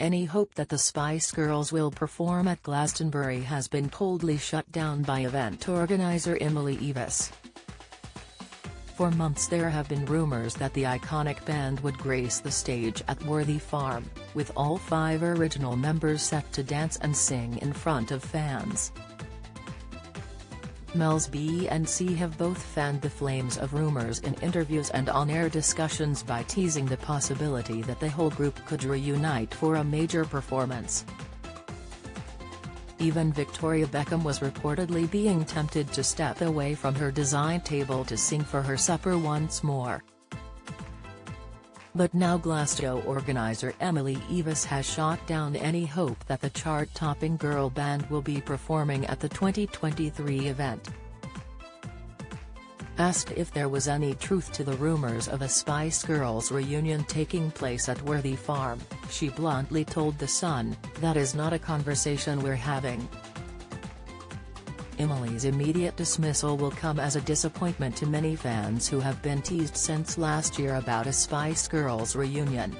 any hope that the Spice Girls will perform at Glastonbury has been coldly shut down by event organizer Emily Eavis. For months there have been rumors that the iconic band would grace the stage at Worthy Farm, with all five original members set to dance and sing in front of fans. Mel's B and C have both fanned the flames of rumors in interviews and on-air discussions by teasing the possibility that the whole group could reunite for a major performance. Even Victoria Beckham was reportedly being tempted to step away from her design table to sing for her supper once more. But now Glasto organizer Emily Eavis has shot down any hope that the chart-topping girl band will be performing at the 2023 event. Asked if there was any truth to the rumors of a Spice Girls reunion taking place at Worthy Farm, she bluntly told The Sun, that is not a conversation we're having. Emily's immediate dismissal will come as a disappointment to many fans who have been teased since last year about a Spice Girls reunion.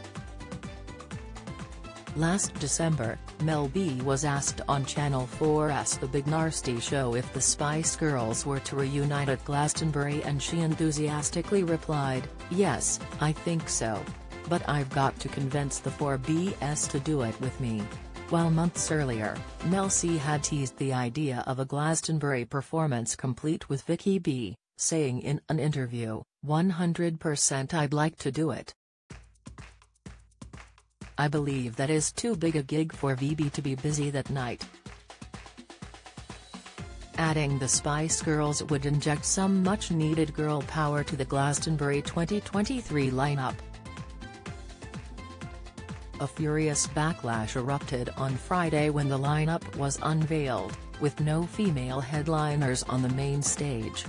Last December, Mel B was asked on Channel 4's The Big Narstie Show if the Spice Girls were to reunite at Glastonbury and she enthusiastically replied, yes, I think so. But I've got to convince the 4Bs to do it with me. While months earlier, Mel C had teased the idea of a Glastonbury performance complete with Vicky B, saying in an interview, 100% I'd like to do it. I believe that is too big a gig for VB to be busy that night. Adding the Spice Girls would inject some much-needed girl power to the Glastonbury 2023 lineup. A furious backlash erupted on Friday when the lineup was unveiled, with no female headliners on the main stage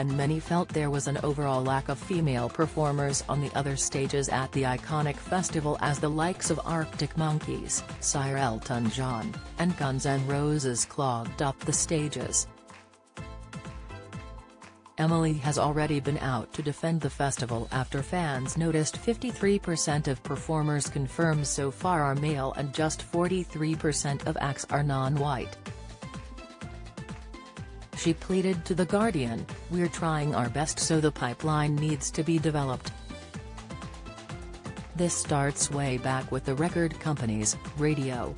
and many felt there was an overall lack of female performers on the other stages at the iconic festival as the likes of Arctic Monkeys, Sir Elton John, and Guns N' Roses clogged up the stages. Emily has already been out to defend the festival after fans noticed 53% of performers confirmed so far are male and just 43% of acts are non-white. She pleaded to The Guardian, we're trying our best so the pipeline needs to be developed. This starts way back with the record companies, radio.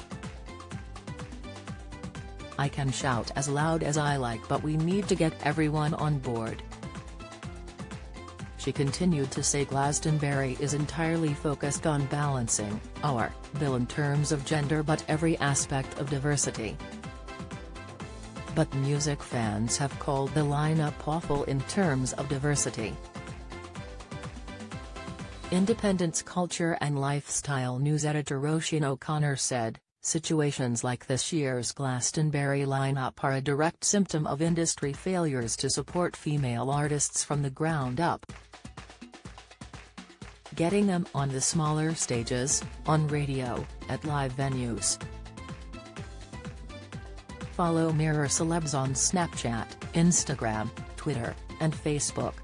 I can shout as loud as I like but we need to get everyone on board. She continued to say Glastonbury is entirely focused on balancing our bill in terms of gender but every aspect of diversity but music fans have called the lineup awful in terms of diversity. Independent's culture and lifestyle news editor Roisin O'Connor said, Situations like this year's Glastonbury lineup are a direct symptom of industry failures to support female artists from the ground up. Getting them on the smaller stages, on radio, at live venues, Follow Mirror Celebs on Snapchat, Instagram, Twitter, and Facebook.